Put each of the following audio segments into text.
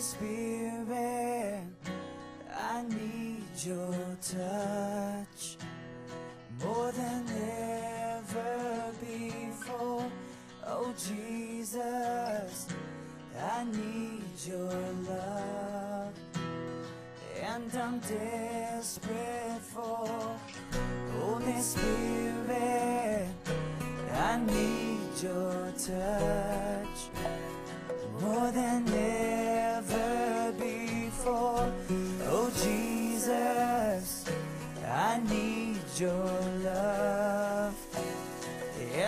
Spirit, I need your touch more than ever before. Oh Jesus, I need your love, and I'm desperate for Holy Spirit. I need your touch more than ever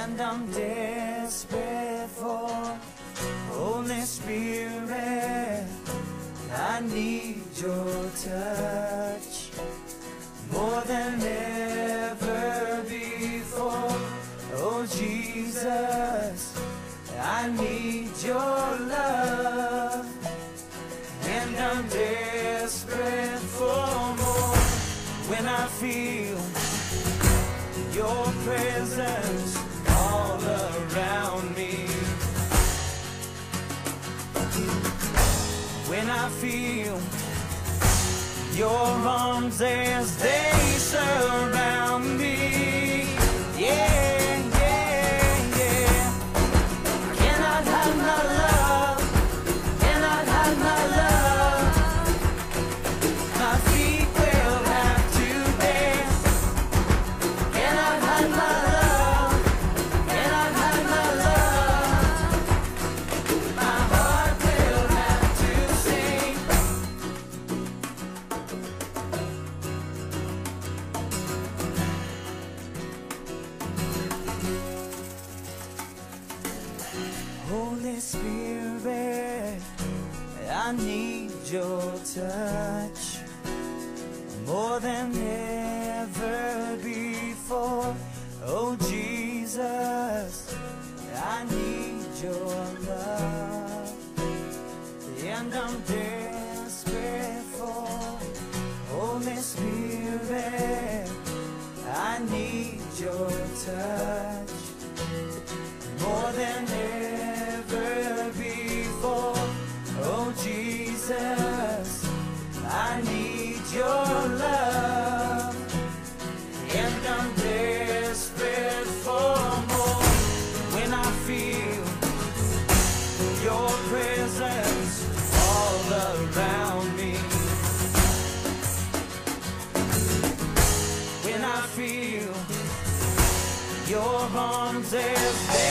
and I'm desperate for Holy Spirit. I need your touch more than ever before. Oh Jesus, I need your love, and I'm desperate for more. When I feel feel. Your arms as they surround I need your touch more than ever before. Oh Jesus, I need your love, and I'm desperate for Holy Spirit. I need your touch more than ever I need your love, and I'm desperate for more. When I feel your presence all around me, when I feel your arms as